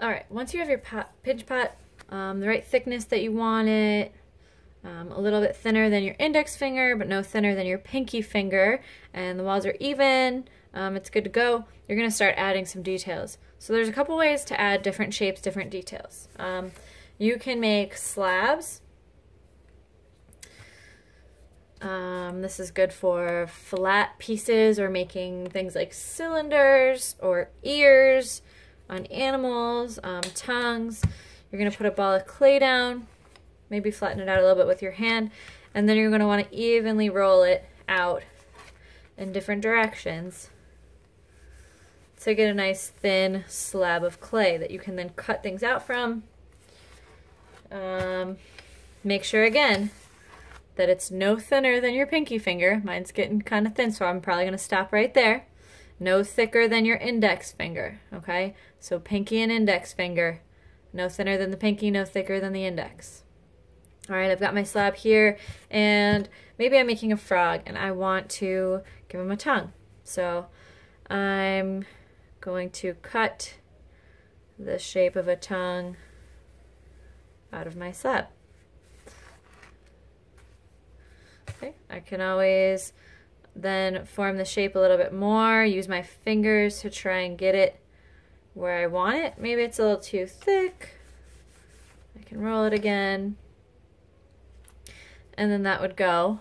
All right, once you have your pot, pinch pot, um, the right thickness that you want it, um, a little bit thinner than your index finger, but no thinner than your pinky finger, and the walls are even, um, it's good to go. You're gonna start adding some details. So there's a couple ways to add different shapes, different details. Um, you can make slabs. Um, this is good for flat pieces or making things like cylinders or ears on animals, um, tongues. You're going to put a ball of clay down, maybe flatten it out a little bit with your hand, and then you're going to want to evenly roll it out in different directions to get a nice thin slab of clay that you can then cut things out from. Um, make sure again that it's no thinner than your pinky finger. Mine's getting kind of thin, so I'm probably going to stop right there. No thicker than your index finger, okay? So pinky and index finger, no thinner than the pinky, no thicker than the index. All right, I've got my slab here, and maybe I'm making a frog, and I want to give him a tongue. So I'm going to cut the shape of a tongue out of my slab. Okay, I can always then form the shape a little bit more, use my fingers to try and get it where I want it. Maybe it's a little too thick. I can roll it again. And then that would go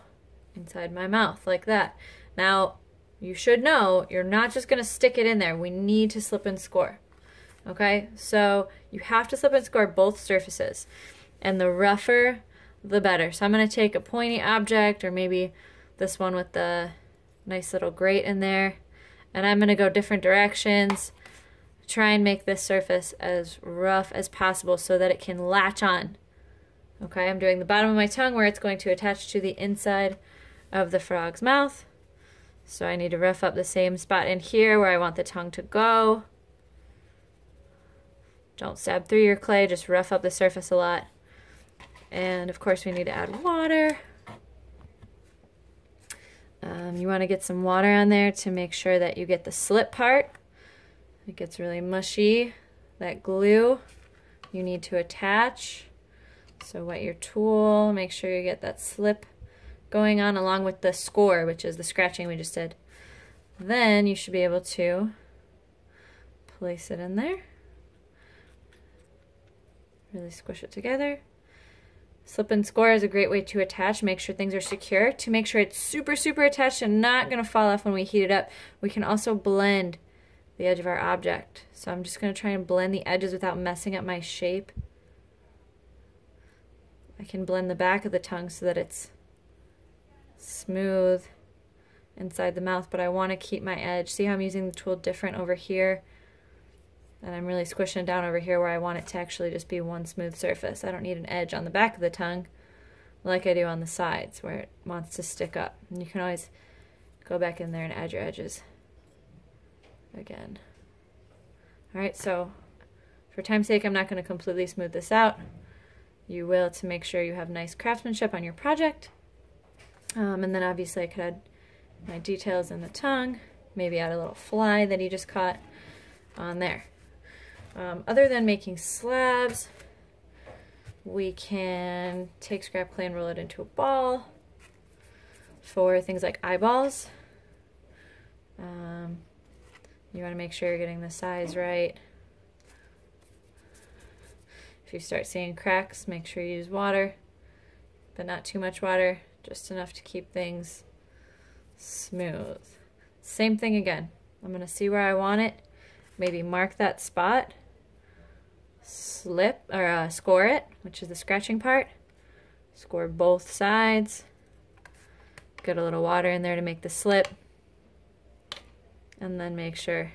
inside my mouth like that. Now, you should know you're not just going to stick it in there. We need to slip and score. Okay, so you have to slip and score both surfaces. And the rougher, the better. So I'm going to take a pointy object or maybe this one with the nice little grate in there. And I'm going to go different directions. Try and make this surface as rough as possible so that it can latch on. Okay, I'm doing the bottom of my tongue where it's going to attach to the inside of the frog's mouth. So I need to rough up the same spot in here where I want the tongue to go. Don't stab through your clay, just rough up the surface a lot. And of course we need to add water. Um, you want to get some water on there to make sure that you get the slip part. It gets really mushy. That glue you need to attach. So wet your tool, make sure you get that slip going on along with the score, which is the scratching we just did. Then you should be able to place it in there. Really squish it together. Slip and score is a great way to attach, make sure things are secure. To make sure it's super, super attached and not going to fall off when we heat it up, we can also blend the edge of our object. So I'm just going to try and blend the edges without messing up my shape. I can blend the back of the tongue so that it's smooth inside the mouth, but I want to keep my edge. See how I'm using the tool different over here? And I'm really squishing it down over here where I want it to actually just be one smooth surface. I don't need an edge on the back of the tongue like I do on the sides where it wants to stick up. And you can always go back in there and add your edges again. All right, so for time's sake, I'm not going to completely smooth this out. You will to make sure you have nice craftsmanship on your project. Um, and then obviously I could add my details in the tongue, maybe add a little fly that he just caught on there. Um, other than making slabs, we can take scrap clay and roll it into a ball for things like eyeballs. Um, you want to make sure you're getting the size right. If you start seeing cracks, make sure you use water, but not too much water just enough to keep things smooth. Same thing again. I'm going to see where I want it, maybe mark that spot, slip or uh, score it, which is the scratching part, score both sides, get a little water in there to make the slip, and then make sure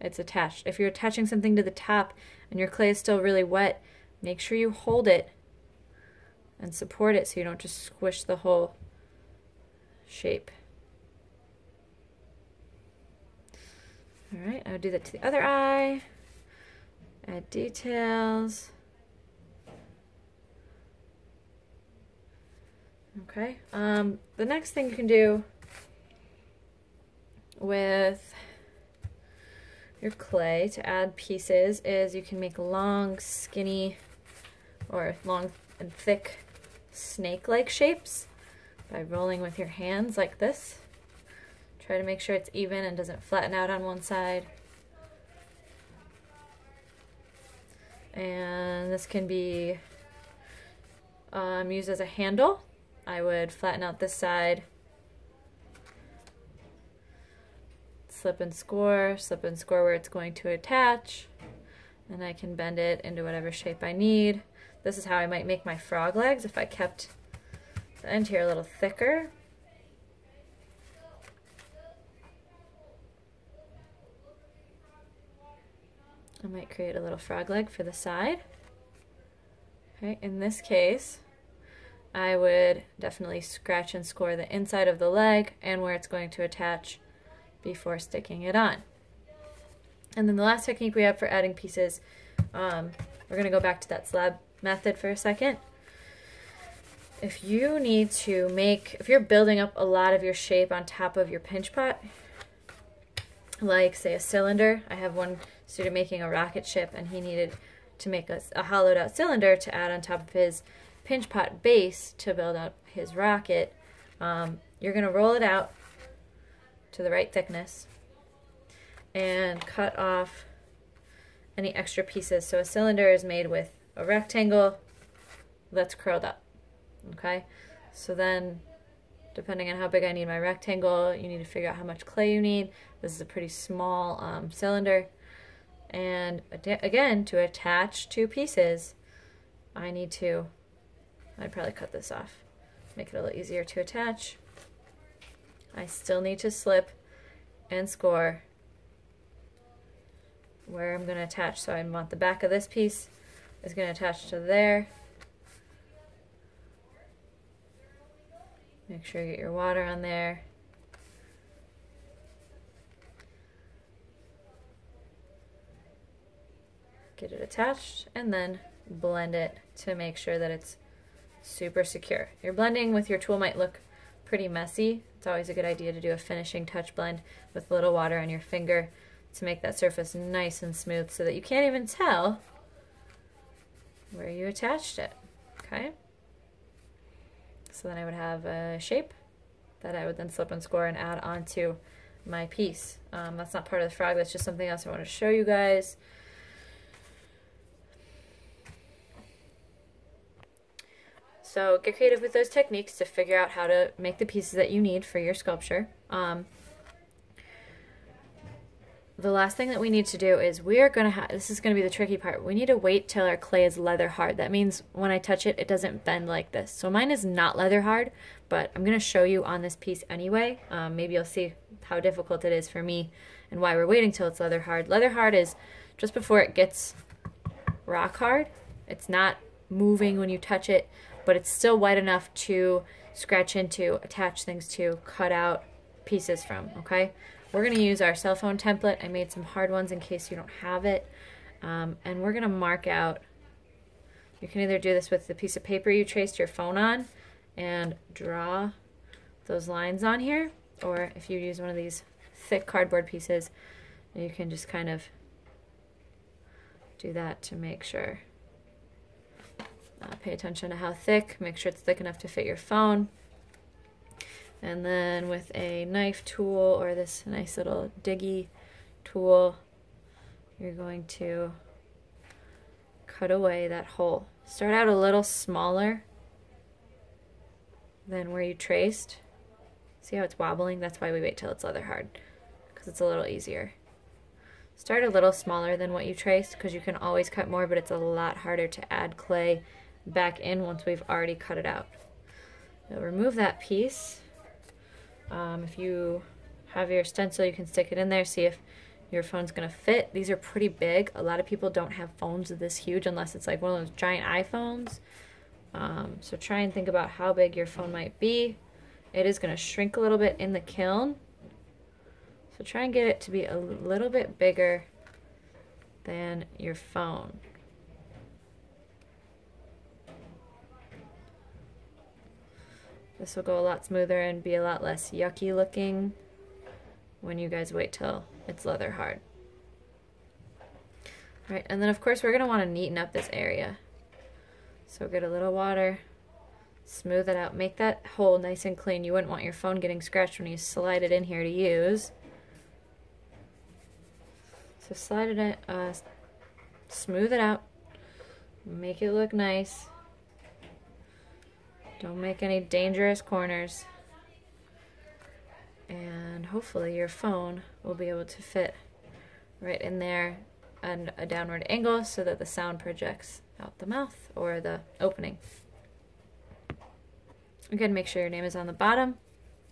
it's attached. If you're attaching something to the top and your clay is still really wet, make sure you hold it and support it so you don't just squish the whole shape. All right, I'll do that to the other eye. Add details. Okay, um, the next thing you can do with your clay to add pieces is you can make long, skinny, or long and thick snake-like shapes by rolling with your hands like this. Try to make sure it's even and doesn't flatten out on one side. And this can be um, used as a handle. I would flatten out this side, slip and score, slip and score where it's going to attach, and I can bend it into whatever shape I need. This is how I might make my frog legs if I kept the end here a little thicker. I might create a little frog leg for the side. Okay, in this case, I would definitely scratch and score the inside of the leg and where it's going to attach before sticking it on. And then the last technique we have for adding pieces, um, we're going to go back to that slab method for a second. If you need to make, if you're building up a lot of your shape on top of your pinch pot, like say a cylinder, I have one student making a rocket ship and he needed to make a, a hollowed out cylinder to add on top of his pinch pot base to build up his rocket. Um, you're going to roll it out to the right thickness and cut off any extra pieces. So a cylinder is made with a rectangle that's curled up. Okay, so then depending on how big I need my rectangle, you need to figure out how much clay you need. This is a pretty small um, cylinder. And again, to attach two pieces, I need to, I'd probably cut this off, make it a little easier to attach. I still need to slip and score where I'm going to attach. So I want the back of this piece is going to attach to there. Make sure you get your water on there. Get it attached, and then blend it to make sure that it's super secure. Your blending with your tool might look pretty messy. It's always a good idea to do a finishing touch blend with a little water on your finger to make that surface nice and smooth so that you can't even tell where you attached it, okay? So then I would have a shape that I would then slip and score and add onto my piece. Um, that's not part of the frog, that's just something else I want to show you guys. So get creative with those techniques to figure out how to make the pieces that you need for your sculpture. Um, the last thing that we need to do is we are going to have, this is going to be the tricky part. We need to wait till our clay is leather hard. That means when I touch it, it doesn't bend like this. So mine is not leather hard, but I'm going to show you on this piece anyway. Um, maybe you'll see how difficult it is for me and why we're waiting till it's leather hard. Leather hard is just before it gets rock hard. It's not moving when you touch it, but it's still wide enough to scratch into, attach things to, cut out pieces from, okay? We're gonna use our cell phone template. I made some hard ones in case you don't have it. Um, and we're gonna mark out, you can either do this with the piece of paper you traced your phone on and draw those lines on here, or if you use one of these thick cardboard pieces, you can just kind of do that to make sure uh, pay attention to how thick, make sure it's thick enough to fit your phone. And then with a knife tool or this nice little diggy tool, you're going to cut away that hole. Start out a little smaller than where you traced. See how it's wobbling? That's why we wait till it's leather hard, because it's a little easier. Start a little smaller than what you traced, because you can always cut more, but it's a lot harder to add clay back in once we've already cut it out. Remove that piece. Um, if you have your stencil, you can stick it in there, see if your phone's gonna fit. These are pretty big. A lot of people don't have phones this huge unless it's like one of those giant iPhones. Um, so try and think about how big your phone might be. It is gonna shrink a little bit in the kiln. So try and get it to be a little bit bigger than your phone. This will go a lot smoother and be a lot less yucky looking when you guys wait till it's leather hard. Right, and then of course we're gonna wanna neaten up this area. So get a little water, smooth it out, make that hole nice and clean. You wouldn't want your phone getting scratched when you slide it in here to use. So slide it in, uh, smooth it out, make it look nice. Don't make any dangerous corners. And hopefully your phone will be able to fit right in there and a downward angle so that the sound projects out the mouth or the opening. Again, make sure your name is on the bottom.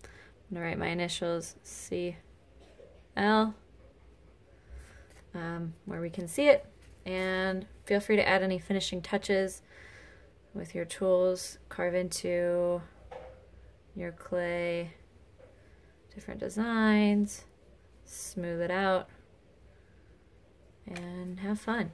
I'm gonna write my initials C L um, where we can see it and feel free to add any finishing touches with your tools carve into your clay different designs smooth it out and have fun